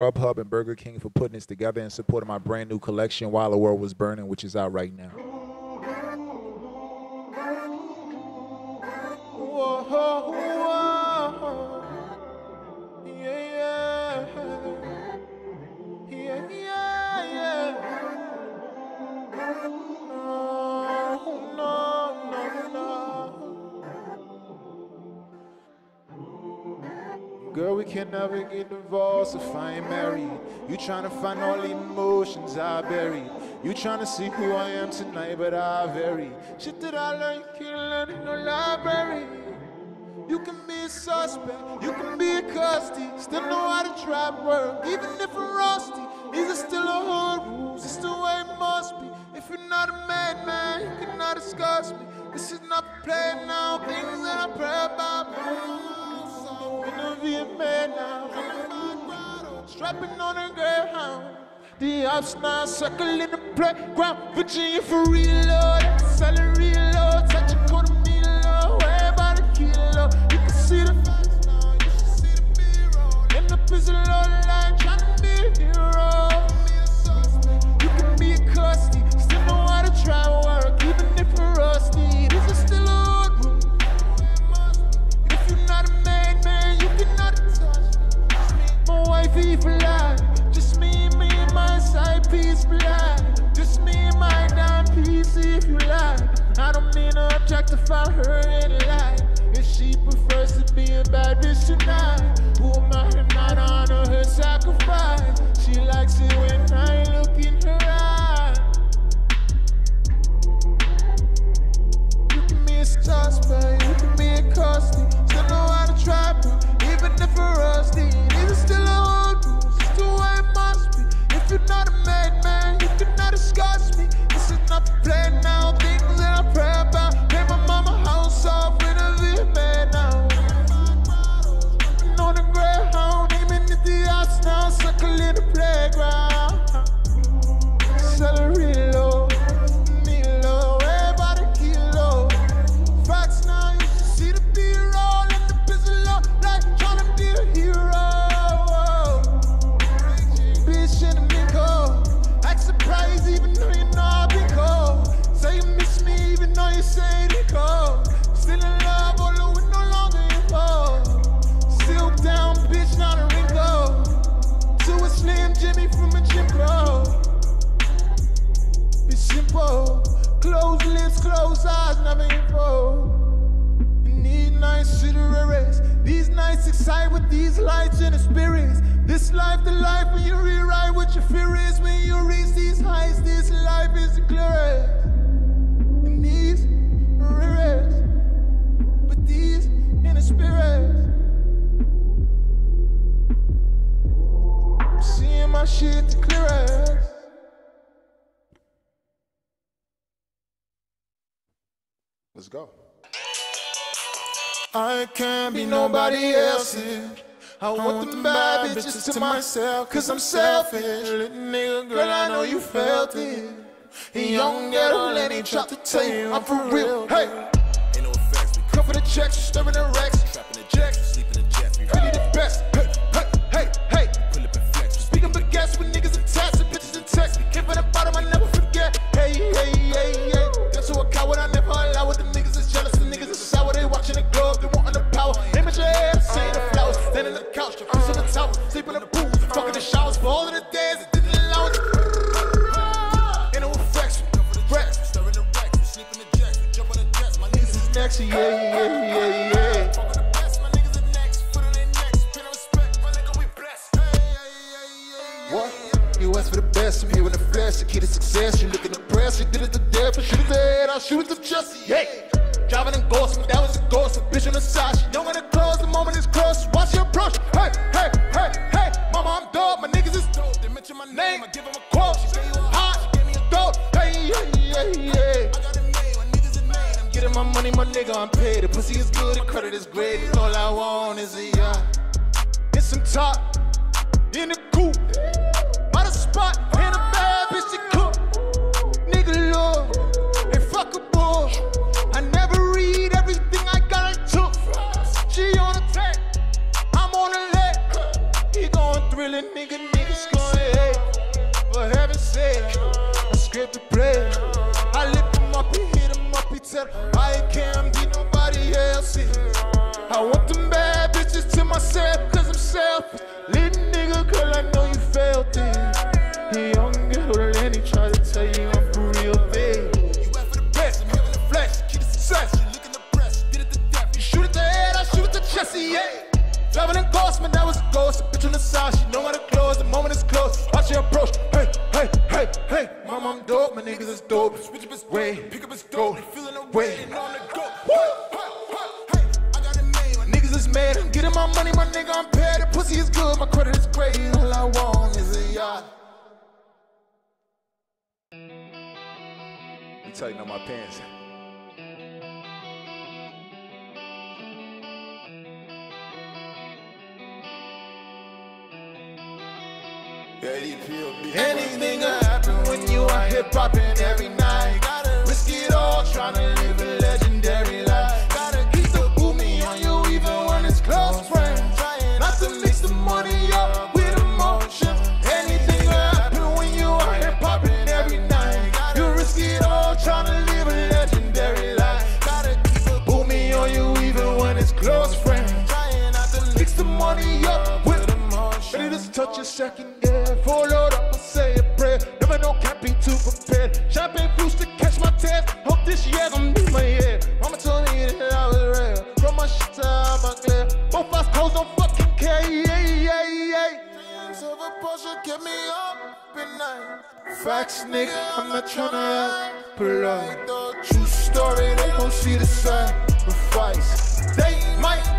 Grubhub and Burger King for putting this together and supporting my brand new collection While the World Was Burning, which is out right now. Girl, we can never get divorced if I ain't married. You trying to find all the emotions I buried. You trying to see who I am tonight, but I vary. Shit that I learned, can't learn in no library. You can be a suspect, you can be a custody. Still know how to trap work, even if I'm rusty. These are still a hood rules, it's the way it must be. If you're not a madman, you cannot discuss me. This is not play now, things that I pray about. Gonna be a man now. Strapping on a greyhound. The ops now circle in the playground. Virginia for reload. Salary low. Touch a quarter meal low. Way about a kilo. You can see the facts now. You can see the B-roll. Up as a low line. Trying to be a hero. Objectify her in life. If she prefers to be a bad bitch tonight, shit the clearest. Let's go. I can't be nobody else's. I want them bad bitches to myself, cause I'm selfish. Little nigga, girl, I know you felt it. Young ghetto, let try to tell you I'm for real. Hey, Ain't no effects, we come for the checks, stirring the racks. The tower. Sleep in the pool, fucking the showers for all of the days that didn't allow it. Ain't no effects, racks. Stirring the racks, we sleep in the jets, we jump on the jets, my niggas is Next, yeah, yeah, yeah, yeah. the What? You asked for the best, I'm here in the flesh, the key to success. You looking depressed, you did it to death, I shoot it. To head, I shoot it to chest, yeah. Driving in ghost, that was a ghost, a bitch on the side. She young in nigga, paid. The pussy is good, the credit is great. All I want is a uh, yacht. Get some top in the money up with Ready to touch a second, yeah. Follow up and say a prayer. Never know, can't be too prepared. Champagne blues to catch my tears. Hope this year gonna be my year. Mama told me that I was rare. From my shit to my clear. Both eyes closed, don't fucking care. Yeah, yeah, yeah. Times of a pressure get me up at night. Facts, nigga, I'm not tryna act polite. True story, they gon' see the sacrifice. They might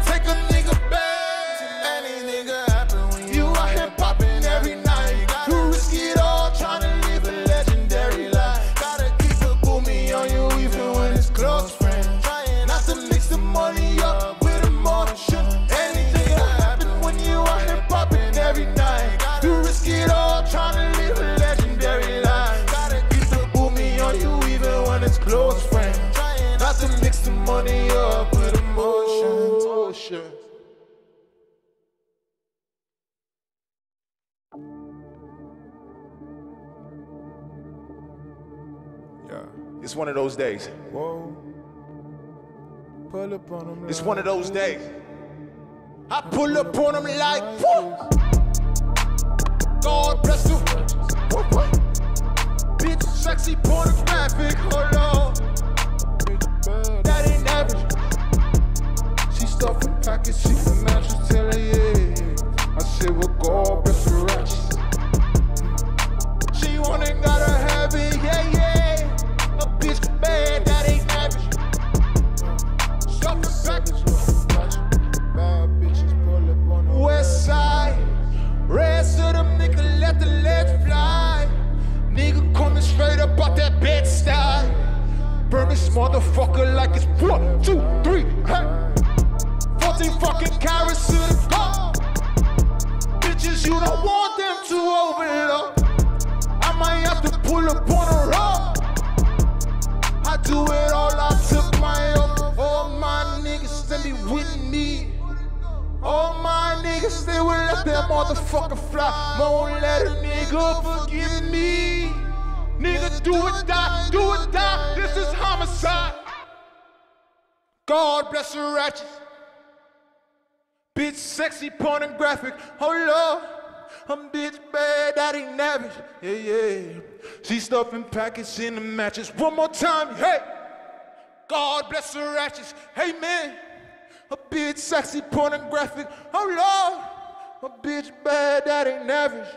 It's one of those days. Whoa. Pull up on them it's one of those days. I pull up on them like, whoa. God bless you. What, what? Bitch, sexy pornographic, hold on. That ain't average. She stuffed packets, she from mattress, tell her, yeah. I said, well, God bless her ratchet. She wanna got her stuffing packets in the matches. One more time, hey! God bless the righteous, amen. A bitch sexy, pornographic, oh Lord. A bitch bad, that ain't average.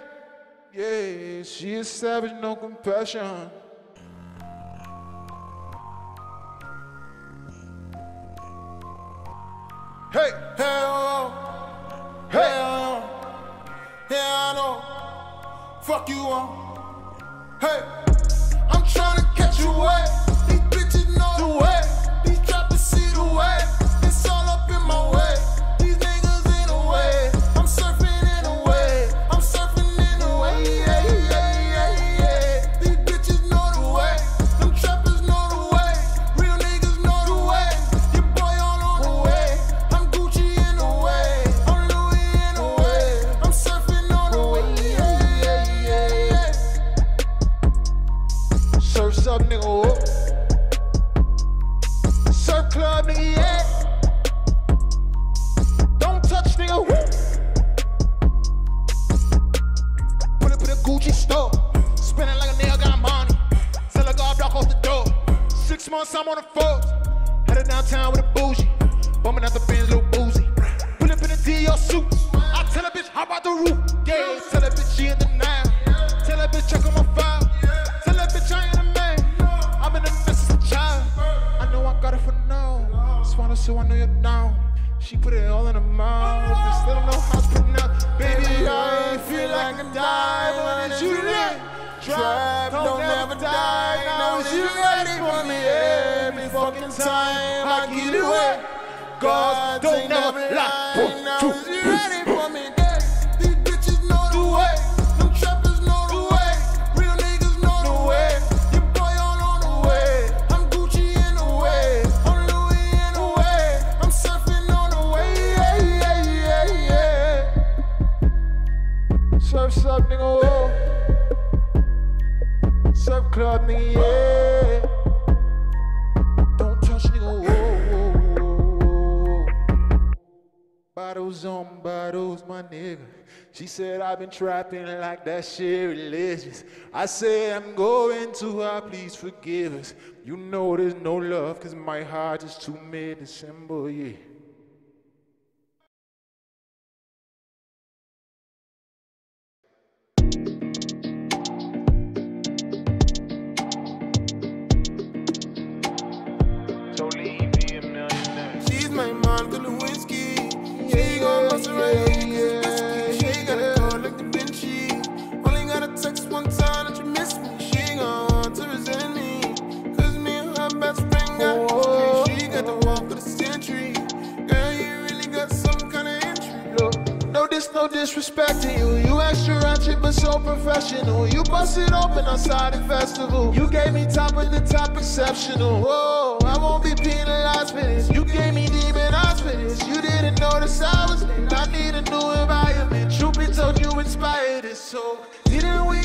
Yeah, she is savage, no compassion. Hey, hell, hell, hell, no. Fuck you on. Hey. I'm trying to catch you wet. These bitches know the way. Club, nigga, yeah. Don't touch, nigga, whoa, whoa, whoa. Bottles on bottles, my nigga. She said I've been trapping like that shit religious. I said I'm going to her, please forgive us. You know there's no love, cause my heart is too mid-December, yeah. No no disrespect to you. You extra ratchet, but so professional. You bust it open outside the festival. You gave me top of the top exceptional. Whoa, I won't be penalized for this. You gave me demon eyes for this. You didn't notice I was lit. I need a new environment. Truth be told, you inspired it. So didn't we?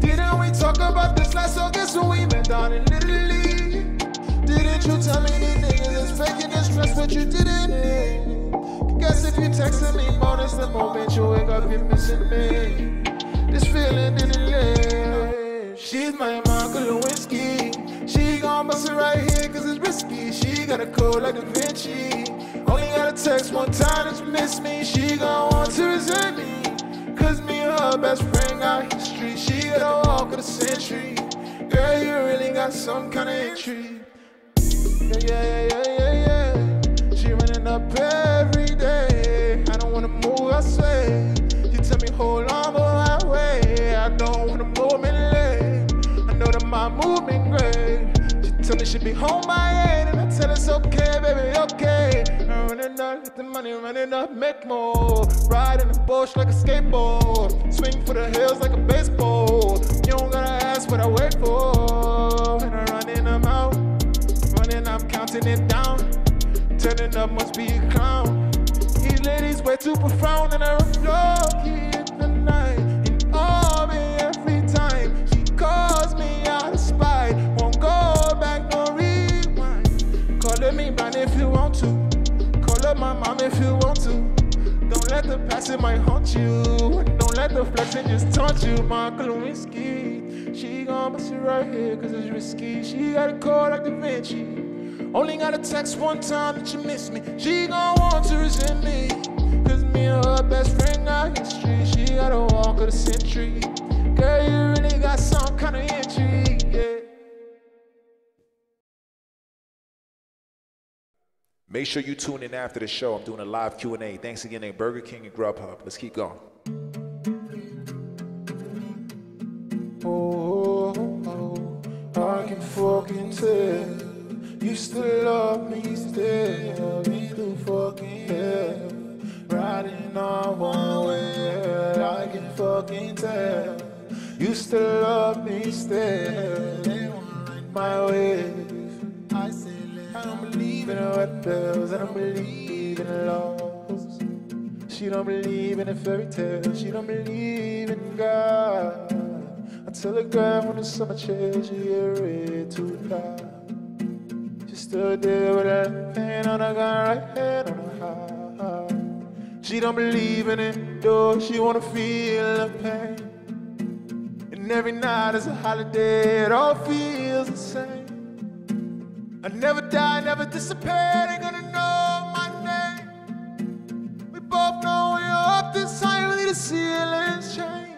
Didn't we talk about this last August when we met down in Italy? Didn't you tell me these niggas is faking this stress, but you didn't? Guess if you texted me more, that's the moment you wake up, you're missing me. This feeling didn't live. She's my Monica Lewinsky. She gon' bust it right here, cause it's risky. She got a code like Da Vinci. Only got a text one time you miss me. She gon' want to resent me. Cause me and her best friend got history. She got a walk of the century. Girl, you really got some kind of. Yeah, yeah, yeah, yeah, yeah. On, go my. I don't wanna move me late. I know that my movement great. She tell me she be home by eight, and I tell her it's okay, baby, okay. I'm running up, get the money, running up, make more. Ride in the bush like a skateboard. Swing for the hills like a baseball. You don't gotta ask what I wait for. And I'm running them out. Running, I'm counting it down. Turning up must be a clown. These ladies way too profound and I reflow in mom if you want to. Don't let the past it might haunt you. Don't let the flexing just taunt you. Monica Lewinsky. She gon' bust it right here cause it's risky. She got a code like Da Vinci. Only got a text one time that you miss me. She gon' want to resent me. Cause me and her best friend got history. She got a walk of the century. Girl, you really got some kind of intrigue, Make sure you tune in after the show. I'm doing a live Q&A. Thanks again to Burger King and Grubhub. Let's keep going. Oh, oh, oh, I can fucking tell. You still love me still. Fucking hell. Riding on one way. I can fucking tell. You still love me still. They wanna ride my wave. In. I don't believe in laws. She don't believe in a fairy tale. She don't believe in God. I telegraph on the summer chair. She get ready to die. She stood there with her hand on her gun, right hand on her heart. She don't believe in it, though. She wanna feel the pain. And every night is a holiday, it all feels the same. I never die, never disappear, they gonna know my name. We both know we're up this high, we need the ceilings change.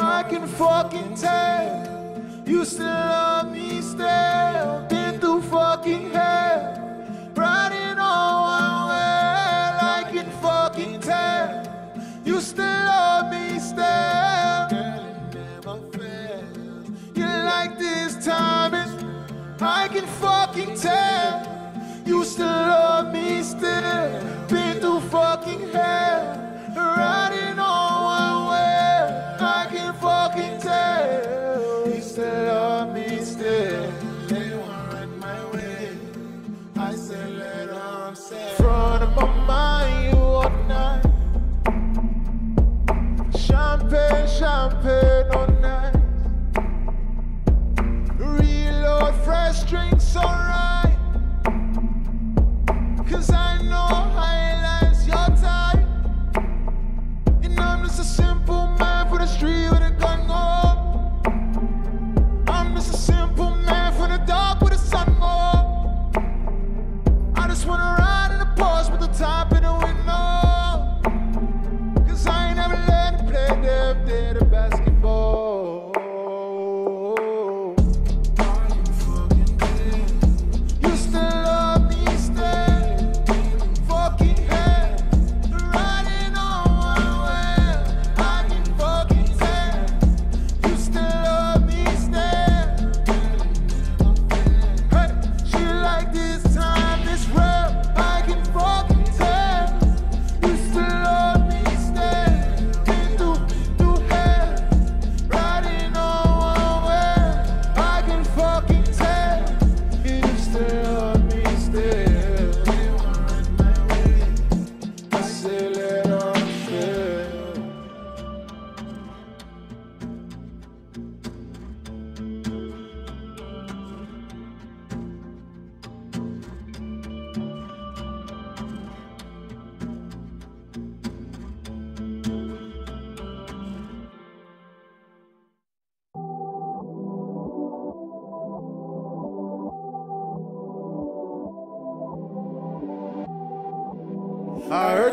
I can fucking tell you still love me still. Been through fucking hell, this timing, I can fucking tell you still love me still. Been through fucking hell, riding on one way. I can fucking tell you still love me still.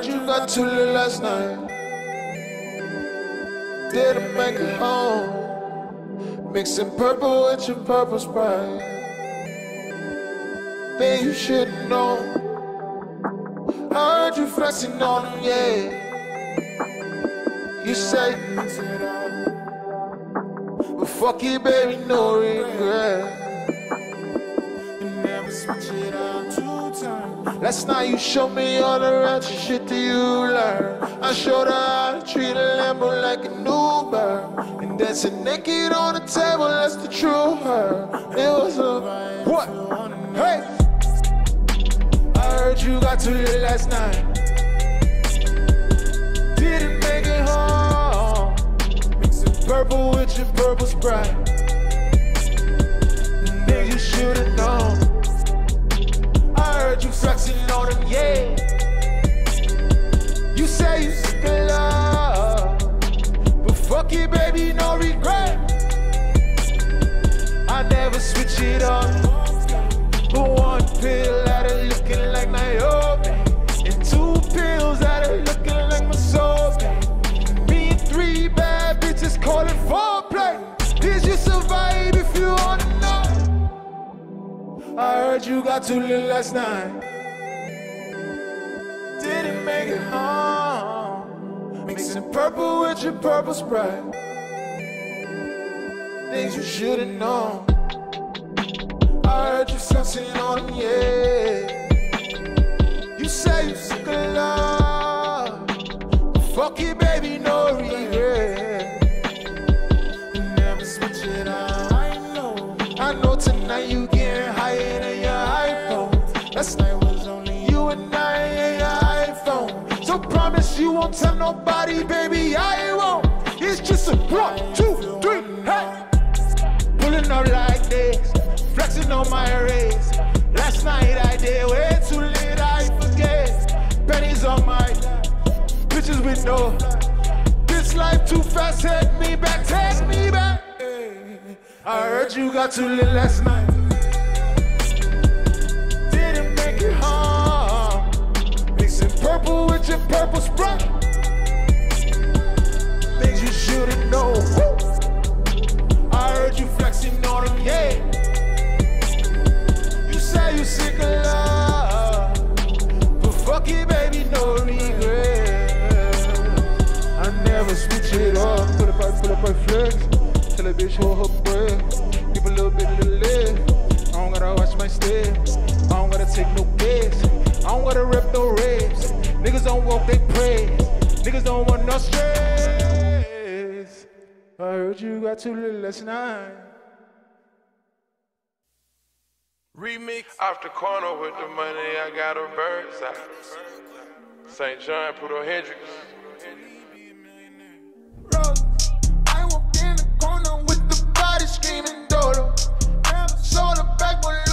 You got too lit last night. Didn't make it home. Mixing purple with your purple sprite. Then you should've known. I heard you flexing on them, yeah. You say, but fuck you, baby, no regret. You never switch it up. Last night you showed me all the ratchet shit that you learned. I showed her how to treat a Lambo like an Uber. And dancing naked on the table, that's the true her. It was a what? Hey! I heard you got too lit last night. Didn't make it home. Mixing purple with your purple sprite. Nigga, you should've known. Yeah. You say you of love, but fuck it, baby, no regret. I never switch it up, but one pill at it looking like Naomi, and two pills at it looking like my soul. Me and three bad bitches call it foreplay. Is you survive if you wanna know? I heard you got too lit last night. Mixing purple with your purple sprite. Things you should've known. I heard you flexing on them, yeah. You say you sick of love. Fuck it, baby, no regret. One, two, three, hey. Pulling up like this, flexing on my race. Last night I did way too late, I forget. Pennies on my bitches with no. This life too fast. Take me back, take me back. I heard you got too lit last night. Didn't make it home. Mixing purple with your purple sprite. Things you shouldn't know. I heard you flexing on them, yeah. You say you sick of love, but fuck it, baby, no regret. I never switch it up. Pull up, I pull up, I flex. Tell a bitch hold her breath. Give a little bit of the lid. I don't gotta watch my steps. I don't gotta take no guess. I don't gotta rep no raps. Niggas don't walk, they pray. Niggas don't want no stress. I heard you got too little last night. Remix. Off the corner with the money, I got a bird's eye. St. John, Pluto Hendrix. Rose. I walked in the corner with the body screaming dodo. Never saw the backbone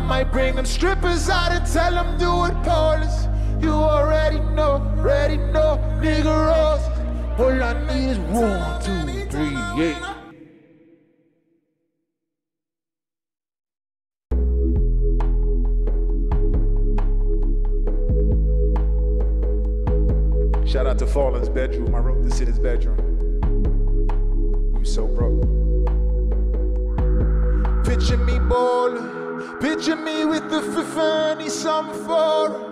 I might bring them strippers out and tell them do it polish. You already know, already know, nigga roses. All I need is one, two, three, yeah. Shout out to Fallen's bedroom. I wrote this in his bedroom. You so broke. Picture me ballin', picture me with the Fifani something for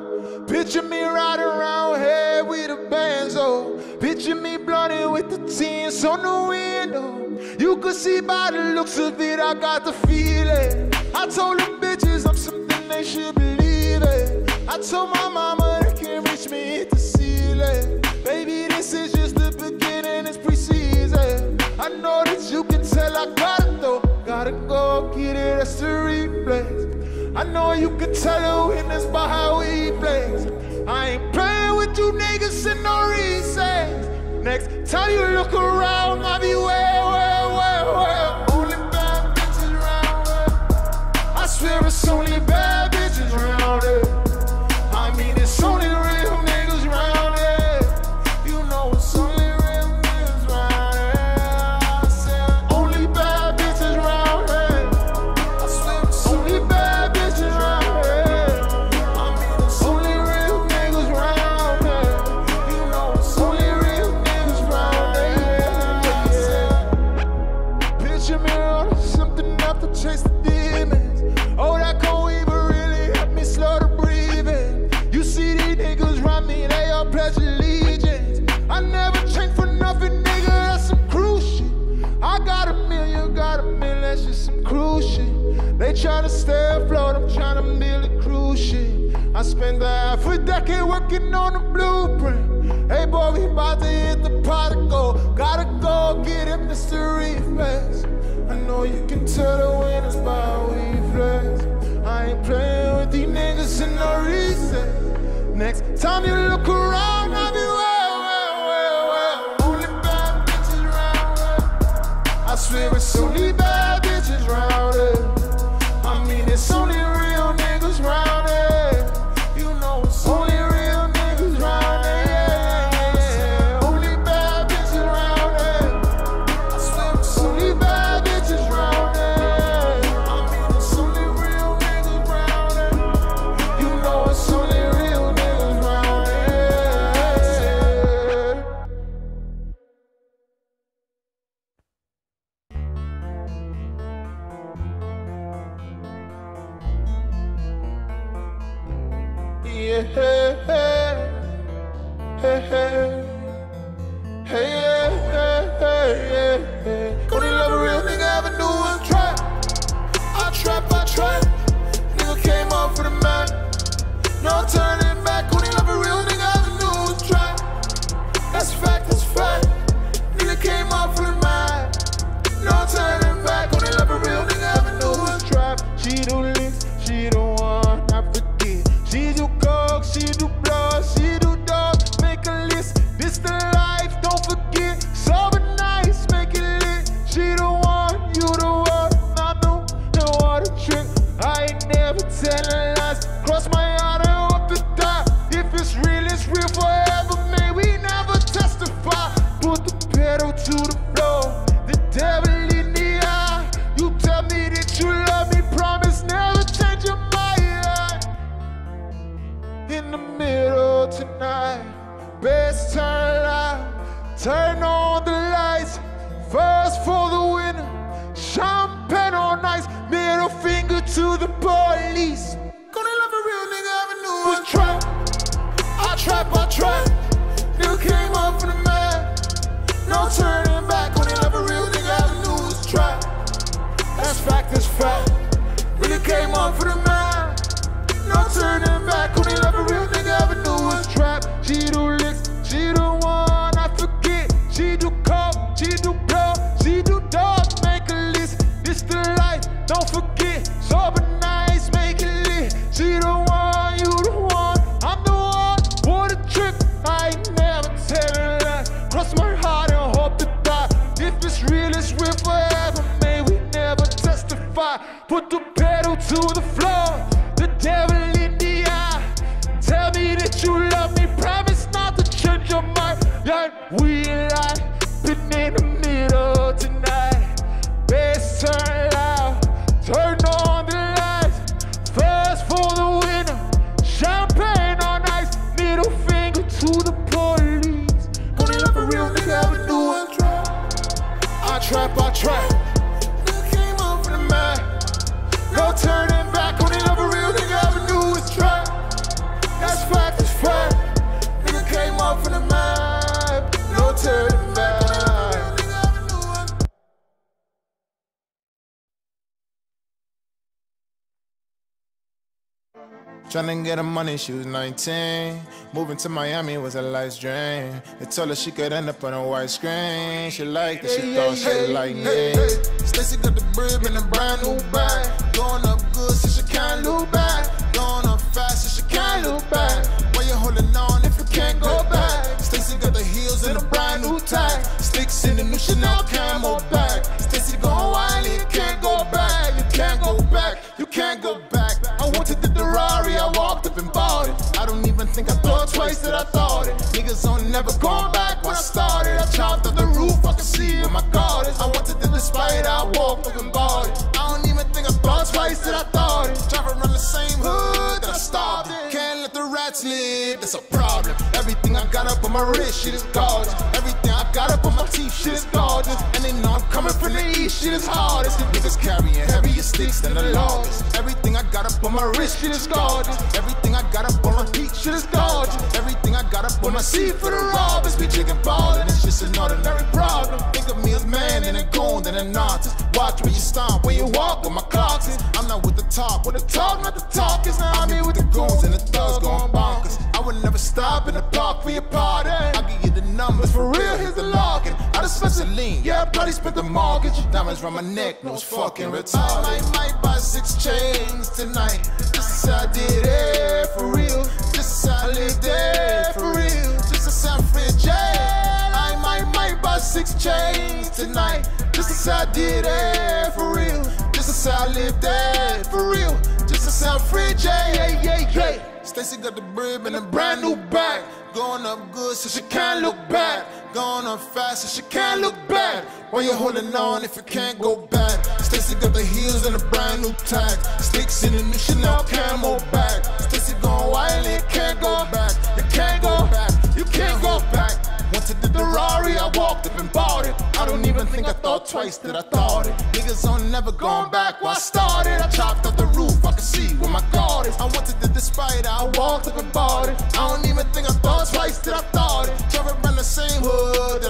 Picture me riding around here with a benzo. Picture me blunted with the tints on the window. You could see by the looks of it, I got the feeling. I told them bitches I'm something they should believe it. I told my mama they can't reach me hit the ceiling. Baby, this is just the beginning, it's preseason. I know that you can tell I got. Gotta go get it, that's the replays. I know you can tell the winners by how we play. I ain't playing with you niggas in no reasons. Next time you look around, I'll be where, where, where, where. Only bad bitches around here. I swear it's only bad bitches around here. Yeah, hey, hey, hey, life. Get her money, she was 19. Moving to Miami was a life's dream. They told her she could end up on a white screen. She liked it, she thought she liked me. Stacy got the brib in a brand new bag. Going up good, so she can't look back. Going up fast, so she can't look back. Why you holding on if you can't go back? Stacy got the heels in a brand new tag. Sticks in the new Chanel camo bag. Never going back when I started. I chopped up the roof, I could see in my garden. I wanted to despite I walked and bought it. I don't even think I thought twice that I thought it. Driving around the same hood that I started. Can't let the rats live, that's a problem. Everything I got up on my wrist, shit is gorgeous. Everything I got up on my teeth, shit is gorgeous. And they know I'm coming from the east, shit is hardest. Niggas carrying heavier sticks than the longest. Everything I got up on my wrist, shit is gorgeous. Everything I got up on my feet, shit is gorgeous. Everything I got up on my seat for the robbers. We chicken ballin', it's just an ordinary problem. Think of me as man and a goon than an artist. Watch where you stomp, when you walk with my clocks. I'm not with the talk, with the talk, not the talkers. Now I'm here with the goons and the thugs going bonkers. I would never stop in the park for your party. I'll give you the numbers for real, here's the login. I just lean, yeah, I probably spent the mortgage. Diamonds round my neck, no fucking retarded. I might, buy six chains tonight. Just as I did it for real. Just as I lived it for real. Just as I'm free jail. I might, might buy six chains tonight. Just as I did it for real. Just as I lived it for real. Just as I'm free jail. Yeah, yeah, yeah. Stacy got the brib and a brand new bag. Going up good so she can't look back. Going up fast so she can't look back. Why you holding on if you can't go back? Stacy got the heels and a brand new tag. Sticks in the new Chanel camo bag. Stacy going wildly, you can't go back. You can't go back. You can't go back. I Wanted the Ferrari, I walked up and bought it. I don't even think I thought twice that I thought it. Niggas on never going back where I started. I chopped up the roof, I could see where my guard is. I wanted the display fight, I walked up and bought it.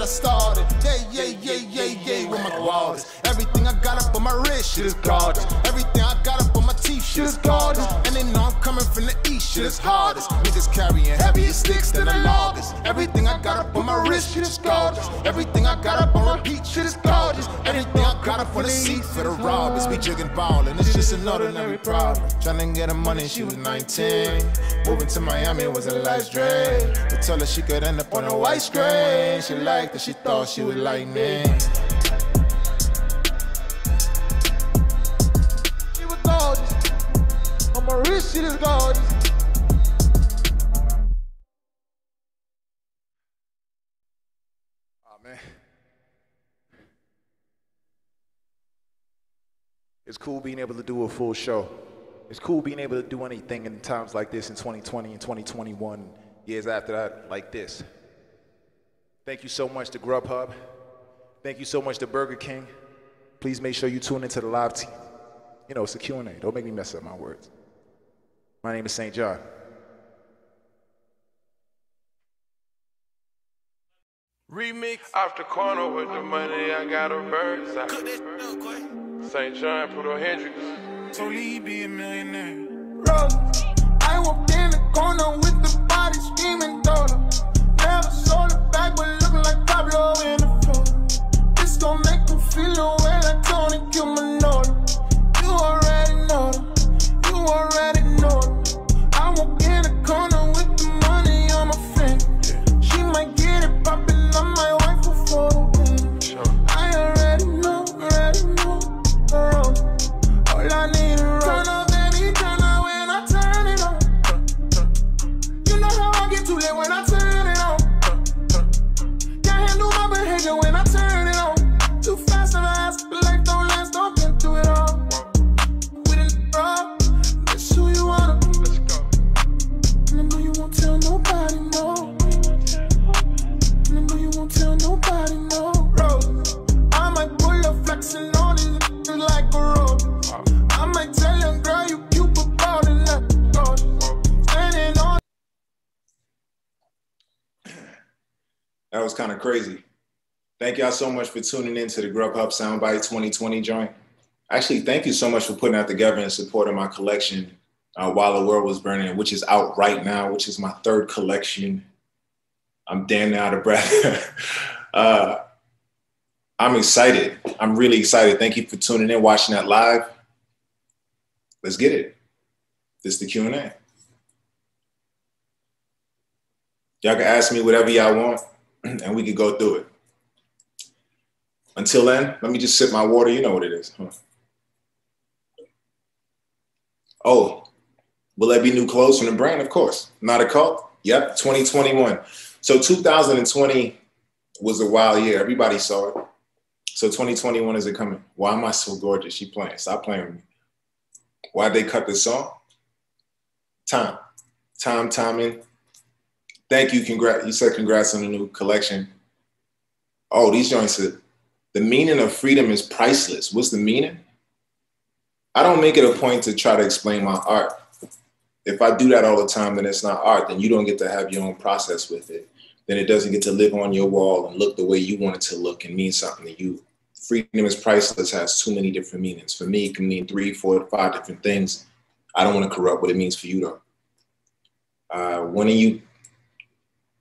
Started. Yeah, yeah, yeah, yeah, yeah, with my waters. Everything I got up on my wrist, shit is gorgeous. Everything I got up on my teeth, shit is gorgeous. And they know I'm coming from the east, shit is hardest. Niggas carrying heavier sticks than the longest. Everything I got up on my wrist, shit is gorgeous. Everything I got up on my repeat, shit is gorgeous. Everything I got up on the seat for the robbers. We jigging ballin', it's just an ordinary problem. Tryna get her money, she was 19. Moving to Miami was a life's dream. We told her she could end up on a white screen. She liked it, she thought she was like me. She was gorgeous. My wrist, she is gorgeous. It's cool being able to do a full show. It's cool being able to do anything in times like this in 2020 and 2021, years after that, like this. Thank you so much to Grubhub. Thank you so much to Burger King. Please make sure you tune into the live team. You know, it's a Q&A. Don't make me mess up my words. My name is SAINt JHN. Remix after corner with the money, I got a bird's eye. SAINt JHN, put on Hendrix. Totally be a millionaire. Rose, I walked in the corner with the Thank y'all so much for tuning in to the Grubhub Soundbite 2020 joint. Actually, thank you so much for putting that together and supporting my collection uh, while the world was burning, which is out right now, which is my third collection. I'm damn out of breath. uh, I'm excited. I'm really excited. Thank you for tuning in, watching that live. Let's get it. This is the Q&A. Y'all can ask me whatever y'all want, and we can go through it. Until then, let me just sip my water. You know what it is. Huh? Oh, will there be new clothes from the brand? Of course. Not a cult? Yep, 2021. So 2020 was a wild year. Everybody saw it. So 2021 is it coming? Why am I so gorgeous? She playing. Stop playing with me. Why'd they cut the song? Time. Time, timing. Thank you. Congrats. You said congrats on the new collection. Oh, these joints are the meaning of freedom is priceless. What's the meaning? I don't make it a point to try to explain my art. If I do that all the time, then it's not art. Then you don't get to have your own process with it. Then it doesn't get to live on your wall and look the way you want it to look and mean something to you. Freedom is priceless has too many different meanings. For me, it can mean three, four, five different things. I don't want to corrupt what it means for you, though. Uh, when are you?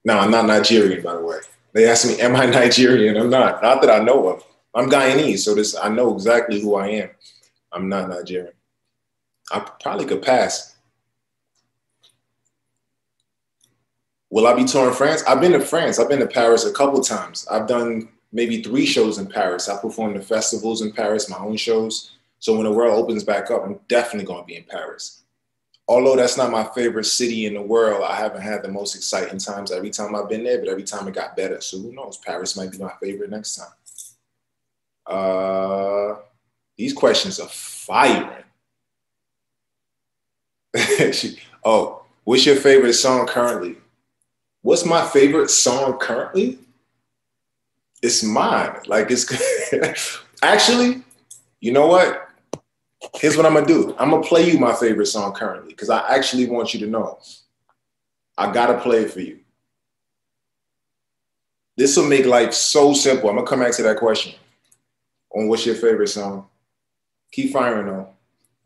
No, I'm not Nigerian, by the way. They asked me, "Am I Nigerian?" I'm not. Not that I know of. I'm Guyanese, so this I know exactly who I am. I'm not Nigerian. I probably could pass. Will I be touring France? I've been to France. I've been to Paris a couple times. I've done maybe three shows in Paris. I performed the festivals in Paris, my own shows. So when the world opens back up, I'm definitely going to be in Paris. Although that's not my favorite city in the world, I haven't had the most exciting times every time I've been there, but every time it got better. So who knows? Paris might be my favorite next time. Uh, these questions are firing. Oh, what's your favorite song currently? What's my favorite song currently? It's mine. Like it's actually, you know what? Here's what I'm gonna do. I'm gonna play you my favorite song currently because I actually want you to know. I gotta play it for you. This will make life so simple. I'm gonna come back to that question. On what's your favorite song? Keep firing though.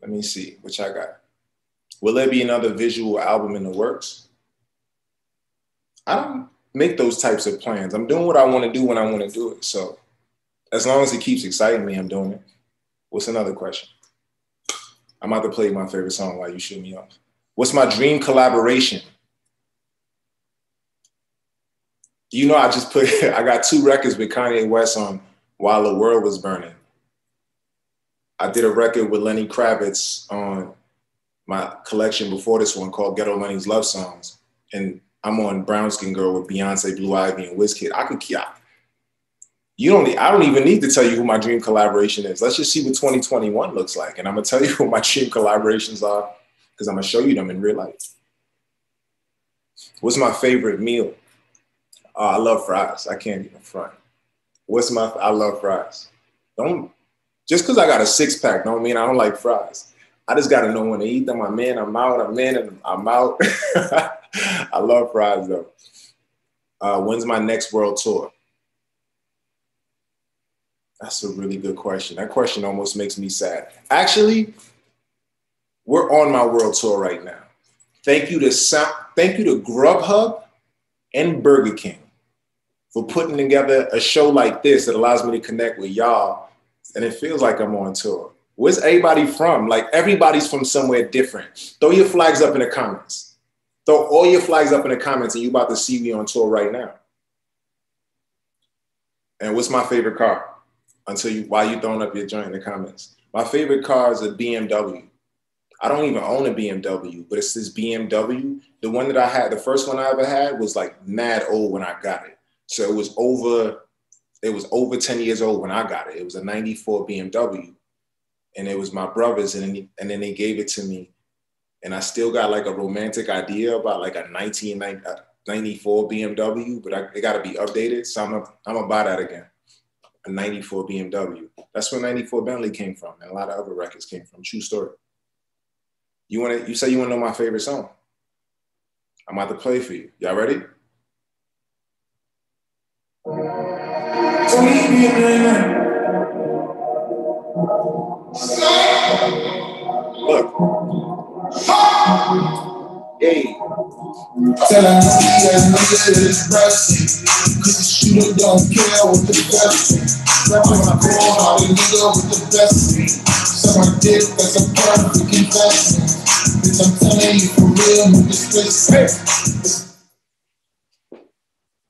Let me see which I got. Will there be another visual album in the works? I don't make those types of plans. I'm doing what I want to do when I want to do it. So as long as it keeps exciting me, I'm doing it. What's another question? I'm about to play my favorite song while you shoot me off. What's my dream collaboration? You know, I just put, I got two records with Kanye West on While the World Was Burning. I did a record with Lenny Kravitz on my collection before this one called Ghetto Lenny's Love Songs. And I'm on Brown Skin Girl with Beyonce, Blue Ivy, and Wizkid. I could, yeah. You don't. I don't even need to tell you who my dream collaboration is. Let's just see what 2021 looks like, and I'm gonna tell you who my dream collaborations are because I'm gonna show you them in real life. What's my favorite meal? Oh, I love fries. I can't even front. What's my? I love fries. Don't just because I got a six pack don't mean I don't like fries. I just got to know when to eat them. I'm in, I'm out, I'm in, and I'm out. I love fries though. Uh, when's my next world tour? That's a really good question. That question almost makes me sad. Actually, we're on my world tour right now. Thank you to thank you to Grubhub and Burger King for putting together a show like this that allows me to connect with y'all, and it feels like I'm on tour. Where's everybody from? Like everybody's from somewhere different. Throw your flags up in the comments. Throw all your flags up in the comments, and you about to see me on tour right now. And what's my favorite car? Until you, why you throwing up your joint in the comments? My favorite car is a BMW. I don't even own a BMW, but it's this BMW. The one that I had, the first one I ever had, was like mad old when I got it. So it was over, it was over 10 years old when I got it. It was a 94 BMW and it was my brother's, and then, and then they gave it to me, and I still got like a romantic idea about like a 1994 uh, BMW, but I, it got to be updated, so I'm I'm gonna buy that again, a 94 BMW. That's where 94 Bentley came from, and a lot of other records came from. True story. You want to? You say you want to know my favorite song? I'm about to play for you. Y'all ready? Look. Hey. Tell has nigga is. Cause the shooter don't care what the best thing. Rapping my core, how the nigga with the best thing. So my dick, that's a perfect investment. Bitch, I'm telling you for real, nigga, stay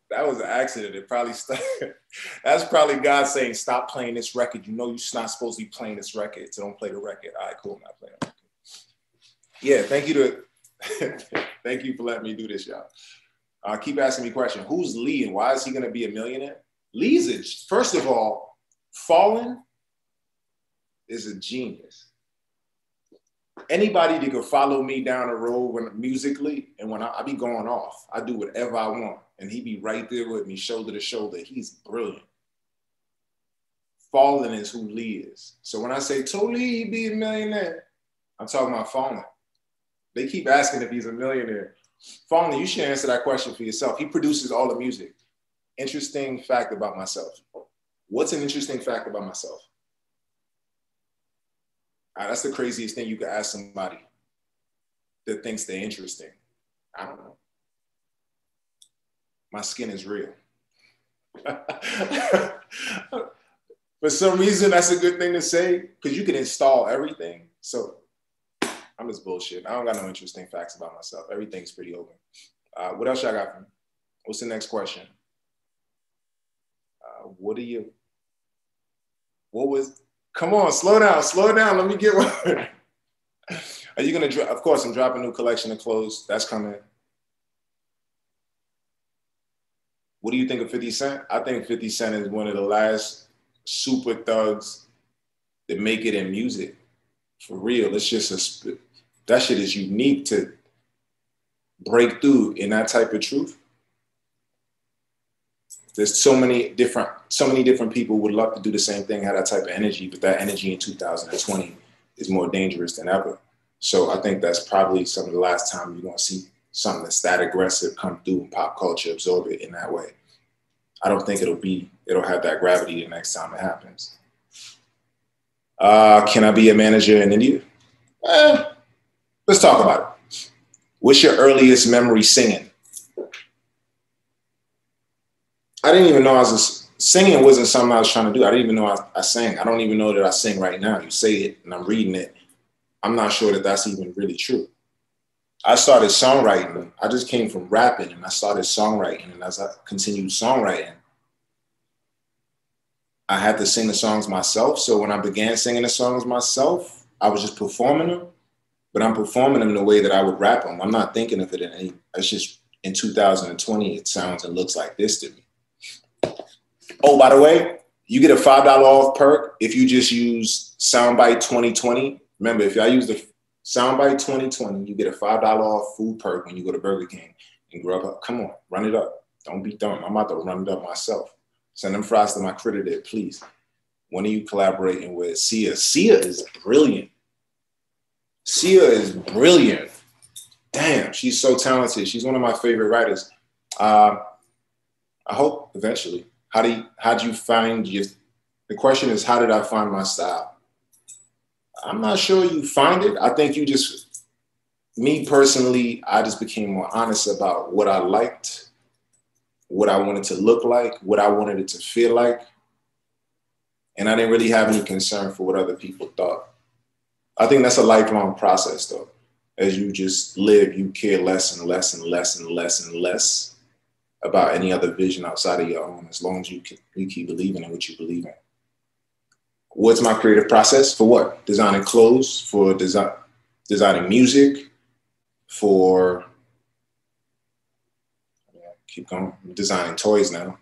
that was an accident. It probably st- that's probably God saying, "Stop playing this record. You know you're not supposed to be playing this record, so don't play the record." All right, cool. I'm not playing. Yeah, thank you to thank you for letting me do this, y'all. Uh, keep asking me questions. Who's Lee and why is he going to be a millionaire? Lee's a first of all, Fallen is a genius. Anybody that could follow me down the road when musically and when I, I be going off, I do whatever I want and he be right there with me, shoulder to shoulder. He's brilliant. Fallen is who Lee is. So when I say totally he be a millionaire, I'm talking about Fallen. They keep asking if he's a millionaire. Fallen, you should answer that question for yourself. He produces all the music. Interesting fact about myself. What's an interesting fact about myself? Right, that's the craziest thing you could ask somebody that thinks they're interesting. I don't know my skin is real. For some reason, that's a good thing to say because you can install everything. So I'm just bullshit. I don't got no interesting facts about myself. Everything's pretty open. Uh, what else y'all got for me? What's the next question? Uh, what are you? What was? Come on, slow down, slow down. Let me get one. Are you gonna? Dro- of course, I'm dropping a new collection of clothes. That's coming. What do you think of 50 Cent? I think 50 Cent is one of the last super thugs that make it in music. For real. It's just a that shit is unique to break through in that type of truth. There's so many different, so many different people would love to do the same thing, have that type of energy, but that energy in 2020 is more dangerous than ever. So I think that's probably some of the last time you're gonna see something that's that aggressive come through in pop culture, absorb it in that way. I don't think it'll be it'll have that gravity the next time it happens. Uh, can I be a manager in India? Eh, let's talk about it. What's your earliest memory singing? I didn't even know I was a, singing wasn't something I was trying to do. I didn't even know I, I sang. I don't even know that I sing right now. You say it and I'm reading it. I'm not sure that that's even really true. I started songwriting. I just came from rapping and I started songwriting. And as I continued songwriting, I had to sing the songs myself. So when I began singing the songs myself, I was just performing them, but I'm performing them the way that I would rap them. I'm not thinking of it in any, it's just in 2020, it sounds and looks like this to me. Oh, by the way, you get a $5 off perk if you just use Soundbite 2020. Remember, if y'all use the Soundbite 2020, you get a $5 off food perk when you go to Burger King and Grubhub. Come on, run it up. Don't be dumb. I'm about to run it up myself. Send them fries to my creditor, please. When are you collaborating with Sia? Sia is brilliant. Sia is brilliant. Damn, she's so talented. She's one of my favorite writers. Uh, I hope eventually. How do you, how do you find your? The question is, how did I find my style? I'm not sure you find it. I think you just, me personally, I just became more honest about what I liked, what I wanted to look like, what I wanted it to feel like. And I didn't really have any concern for what other people thought. I think that's a lifelong process, though. As you just live, you care less and less and less and less and less about any other vision outside of your own, as long as you, keep, you keep believing in what you believe in what's my creative process for what? Designing clothes, for design, designing music, for keep going, designing toys now.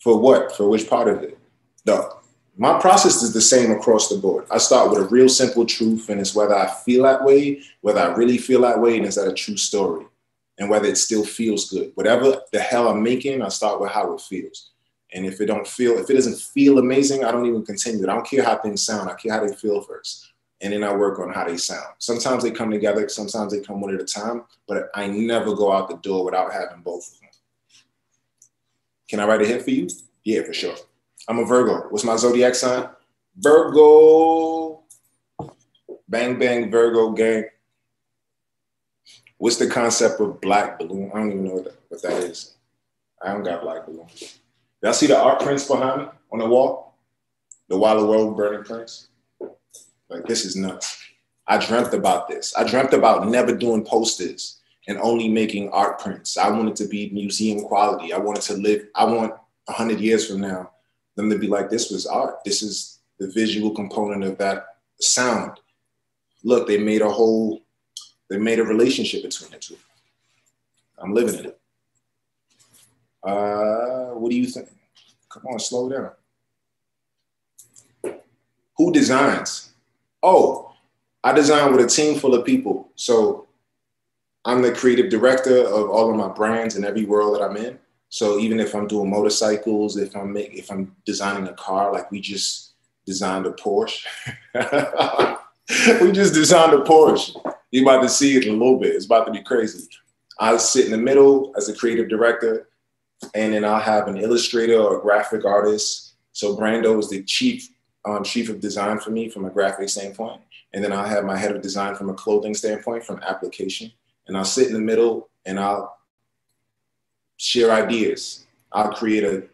For what? For which part of it? No. My process is the same across the board. I start with a real simple truth, and it's whether I feel that way, whether I really feel that way, and is that a true story? And whether it still feels good. Whatever the hell I'm making, I start with how it feels. And if it don't feel, if it doesn't feel amazing, I don't even continue. I don't care how things sound. I care how they feel first. And then I work on how they sound. Sometimes they come together, sometimes they come one at a time, but I never go out the door without having both of them. Can I write a hit for you? Yeah, for sure. I'm a Virgo. What's my zodiac sign? Virgo. Bang, bang, Virgo gang. What's the concept of black balloon? I don't even know what that, what that is. I don't got black balloon. Y'all see the art prints behind me on the wall? The the World Burning prints? Like, this is nuts. I dreamt about this. I dreamt about never doing posters and only making art prints. I wanted to be museum quality. I wanted to live, I want 100 years from now, them to be like, this was art. This is the visual component of that sound. Look, they made a whole, they made a relationship between the two. I'm living in it. Uh, what do you think? Come on, slow down. Who designs? Oh, I design with a team full of people. So I'm the creative director of all of my brands in every world that I'm in. So even if I'm doing motorcycles, if I'm make, if I'm designing a car, like we just designed a Porsche. we just designed a Porsche. You're about to see it in a little bit. It's about to be crazy. I sit in the middle as a creative director and then I'll have an illustrator or a graphic artist. So Brando is the chief um, chief of design for me from a graphic standpoint, and then I'll have my head of design from a clothing standpoint, from application, and I'll sit in the middle and I'll share ideas. I'll create a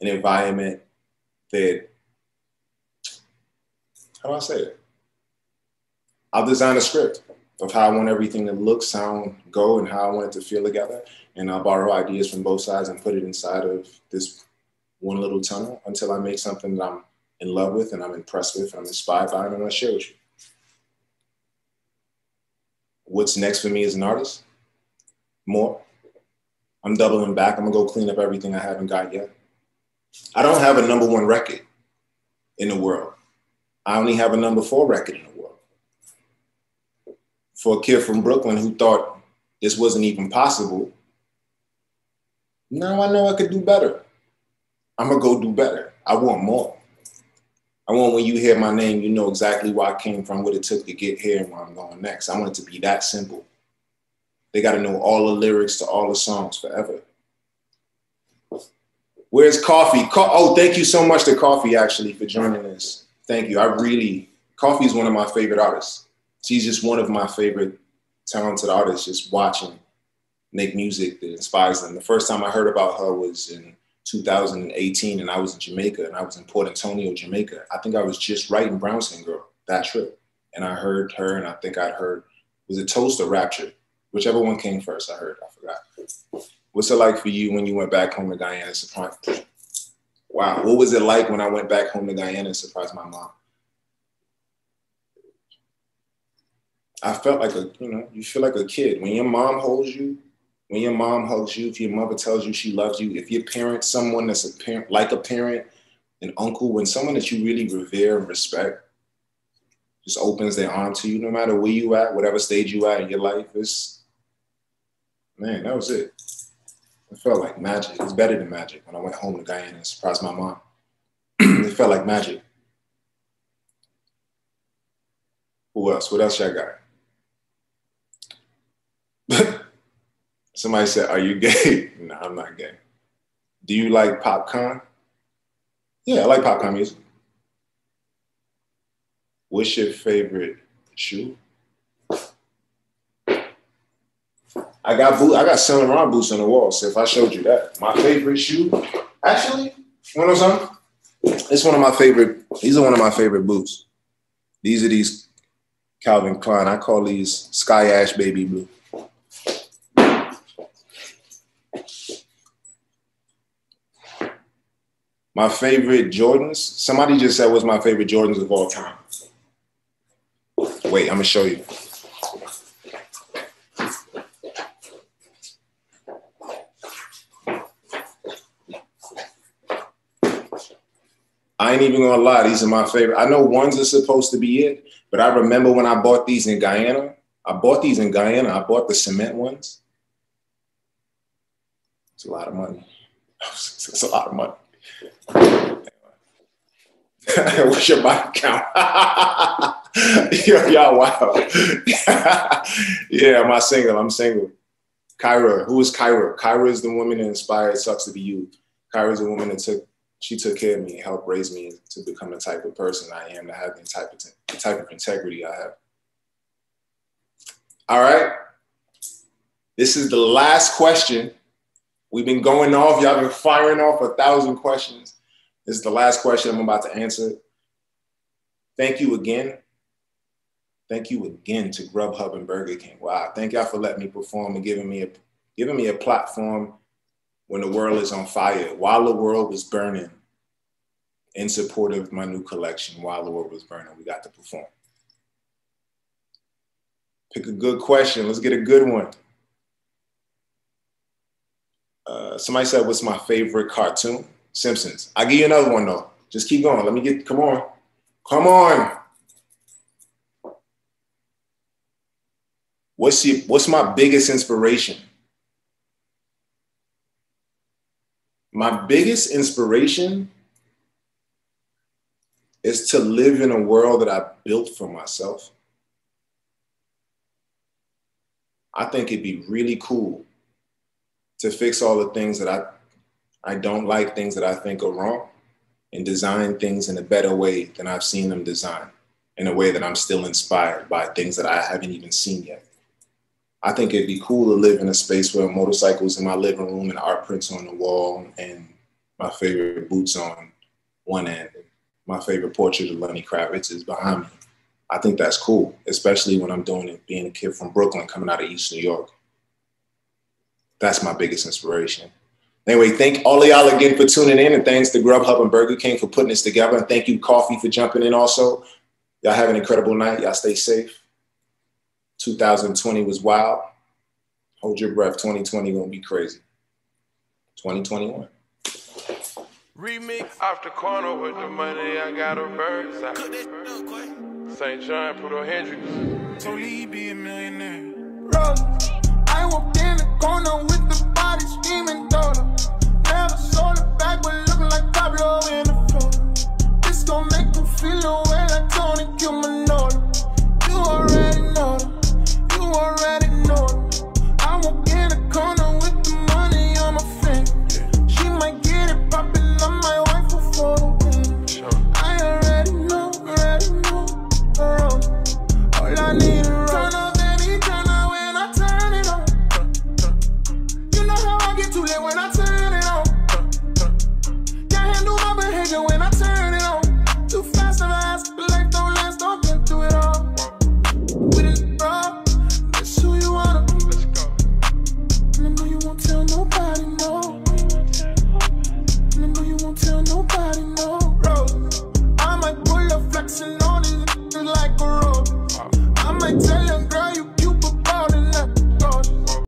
an environment that how do I say it? I'll design a script of how I want everything to look, sound, go, and how I want it to feel together and I'll borrow ideas from both sides and put it inside of this one little tunnel until I make something that I'm in love with and I'm impressed with and I'm inspired by and I want to share with you. What's next for me as an artist? More. I'm doubling back. I'm gonna go clean up everything I haven't got yet. I don't have a number one record in the world. I only have a number four record in the world. For a kid from Brooklyn who thought this wasn't even possible, now I know I could do better. I'm gonna go do better. I want more. I want when you hear my name, you know exactly where I came from, what it took to get here, and where I'm going next. I want it to be that simple. They got to know all the lyrics to all the songs forever. Where's Koffee? Co- oh, thank you so much to Koffee actually for joining us. Thank you. I really, Koffee is one of my favorite artists. She's just one of my favorite talented artists. Just watching make music that inspires them. The first time I heard about her was in 2018, and I was in Jamaica, and I was in Port Antonio, Jamaica. I think I was just writing Brown Skin Girl that trip, and I heard her, and I think I'd heard was it Toast or Rapture, whichever one came first. I heard, I forgot. What's it like for you when you went back home to Guyana? Surprise! Wow, what was it like when I went back home to Guyana and surprised my mom? I felt like a, you know, you feel like a kid when your mom holds you when your mom hugs you, if your mother tells you she loves you, if your parent, someone that's a parent, like a parent, an uncle, when someone that you really revere and respect just opens their arm to you, no matter where you at, whatever stage you at in your life, it's man, that was it. It felt like magic. It's better than magic when I went home to Guyana and surprised my mom. it felt like magic. Who else? What else y'all got? Somebody said, Are you gay? no, I'm not gay. Do you like popcorn? Yeah, I like popcorn music. What's your favorite shoe? I got boot. I got Saint Laurent boots on the wall. So if I showed you that, my favorite shoe, actually, you know something? It's one of my favorite. These are one of my favorite boots. These are these Calvin Klein. I call these Sky Ash Baby Blue. My favorite Jordans. Somebody just said was my favorite Jordans of all time. Wait, I'm gonna show you. I ain't even gonna lie, these are my favorite. I know ones are supposed to be it, but I remember when I bought these in Guyana. I bought these in Guyana. I bought the cement ones. It's a lot of money. It's a lot of money. What's your body count? Yo, y'all wow. yeah, I'm single. I'm single. Kyra, who is Kyra? Kyra is the woman that inspired Sucks to Be You. Kyra is the woman that took she took care of me, and helped raise me to become the type of person I am, to have the type of the type of integrity I have. All right. This is the last question. We've been going off. Y'all been firing off a thousand questions. This is the last question I'm about to answer. Thank you again. Thank you again to Grubhub and Burger King. Wow, thank y'all for letting me perform and giving me a giving me a platform when the world is on fire, while the world was burning, in support of my new collection, while the world was burning, we got to perform. Pick a good question. Let's get a good one. Uh, somebody said, What's my favorite cartoon? Simpsons. I'll give you another one though. Just keep going. Let me get, come on. Come on. What's your, what's my biggest inspiration? My biggest inspiration is to live in a world that I built for myself. I think it'd be really cool to fix all the things that I I don't like things that I think are wrong and design things in a better way than I've seen them designed, in a way that I'm still inspired by things that I haven't even seen yet. I think it'd be cool to live in a space where motorcycles in my living room and art prints on the wall and my favorite boots on one end. My favorite portrait of Lenny Kravitz is behind me. I think that's cool, especially when I'm doing it being a kid from Brooklyn coming out of East New York. That's my biggest inspiration. Anyway, thank all of y'all again for tuning in, and thanks to Grubhub and Burger King for putting this together. And thank you, Koffee, for jumping in also. Y'all have an incredible night. Y'all stay safe. 2020 was wild. Hold your breath. 2020 gonna be crazy. 2021. Remix after corner with the money, I got a verse. SAINt JHN, Pluto Hendrix. Totally be a millionaire. Roll. I walked in the corner with the body screaming.